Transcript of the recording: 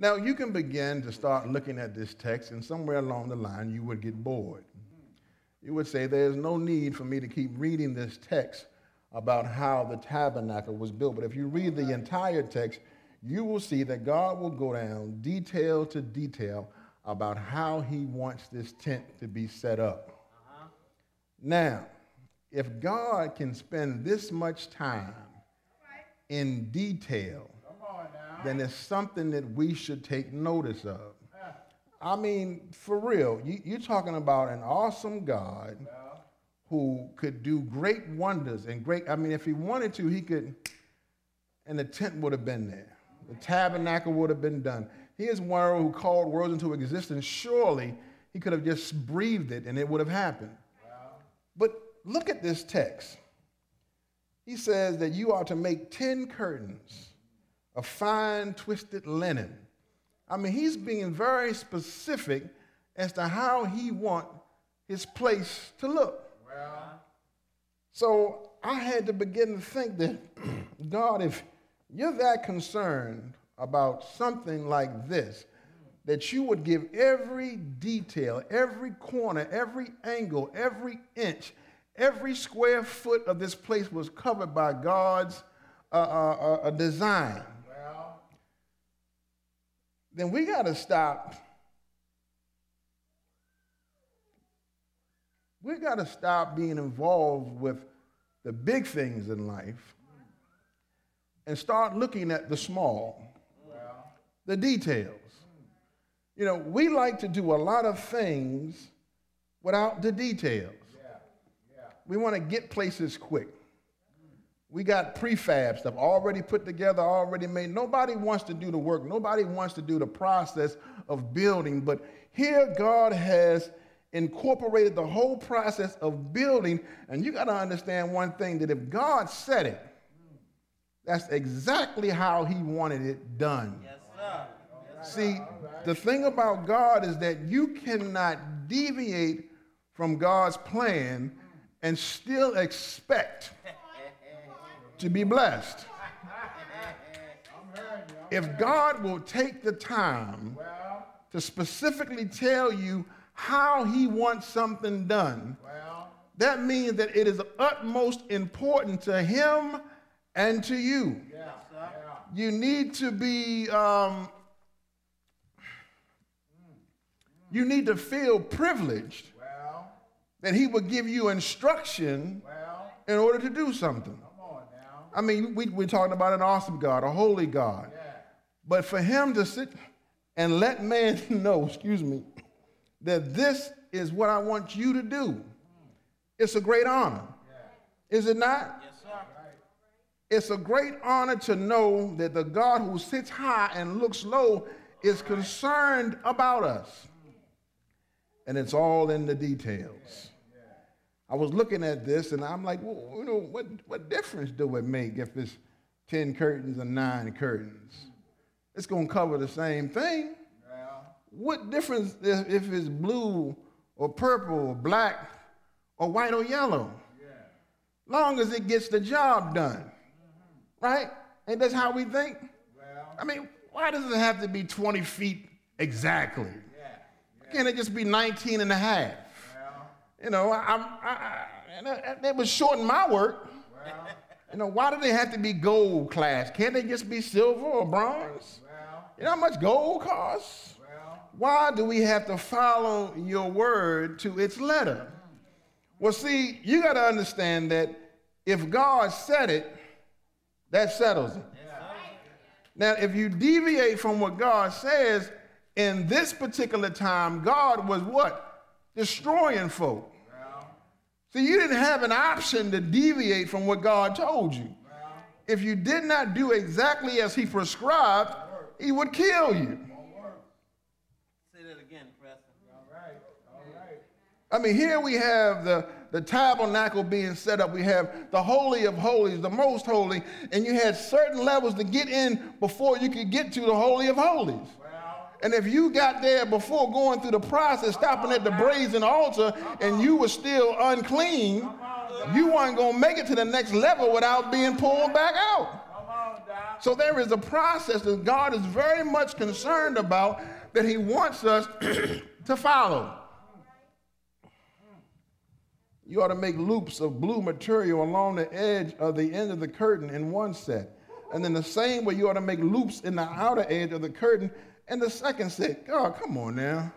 Now, you can begin to start looking at this text, and somewhere along the line, you would get bored. You would say, There's no need for me to keep reading this text about how the tabernacle was built. But if you read the entire text, you will see that God will go down detail to detail about how he wants this tent to be set up. Uh-huh. Now, if God can spend this much time in detail, then it's something that we should take notice of. I mean, for real, you, are talking about an awesome God who could do great wonders and great. I mean, if he wanted to, he could, and the tent would have been there. The tabernacle would have been done. He is one who called worlds into existence. Surely he could have just breathed it and it would have happened. But look at this text. He says that you are to make 10 curtains of fine twisted linen. I mean, he's being very specific as to how he want his place to look. Well. So I had to begin to think that, God, if you're that concerned about something like this, that you would give every detail, every corner, every angle, every inch, every square foot of this place was covered by God's uh, uh, uh, design then we got to stop. We got to stop being involved with the big things in life and start looking at the small, the details. You know, we like to do a lot of things without the details. We want to get places quick. We got prefab stuff already put together, already made. Nobody wants to do the work. Nobody wants to do the process of building. But here, God has incorporated the whole process of building. And you got to understand one thing that if God said it, that's exactly how He wanted it done. Yes, sir. Yes, See, right. the thing about God is that you cannot deviate from God's plan and still expect to be blessed. If God will take the time to specifically tell you how he wants something done, that means that it is utmost important to him and to you. You need to be, um, you need to feel privileged that he will give you instruction in order to do something. I mean, we, we're talking about an awesome God, a holy God. Yeah. But for him to sit and let man know, excuse me, that this is what I want you to do, hmm. it's a great honor. Yeah. Is it not? Yes, sir. It's a great honor to know that the God who sits high and looks low is concerned about us. Hmm. And it's all in the details. I was looking at this and I'm like, well, you know, what, what difference do it make if it's 10 curtains or nine curtains? It's going to cover the same thing. Yeah. What difference if it's blue or purple or black or white or yellow? Yeah. Long as it gets the job done. Mm-hmm. Right? And that's how we think? Well, I mean, why does it have to be 20 feet exactly? Yeah. Can't it just be 19 and a half? You know, I, I, I, it uh, was shorten my work. Well, you know, why do they have to be gold class? Can't they just be silver or bronze? Well, you know how much gold costs? Well, why do we have to follow your word to its letter? Well, see, you got to understand that if God said it, that settles it. Now, if you deviate from what God says, in this particular time, God was what? Destroying folk. See, you didn't have an option to deviate from what God told you. If you did not do exactly as He prescribed, He would kill you. Say that again, Preston. All right. All right. I mean, here we have the, the tabernacle being set up. We have the Holy of Holies, the Most Holy, and you had certain levels to get in before you could get to the Holy of Holies. And if you got there before going through the process, stopping at the brazen altar, and you were still unclean, you weren't going to make it to the next level without being pulled back out. So there is a process that God is very much concerned about that He wants us to follow. You ought to make loops of blue material along the edge of the end of the curtain in one set. And then the same way you ought to make loops in the outer edge of the curtain in the second set. God, come on now.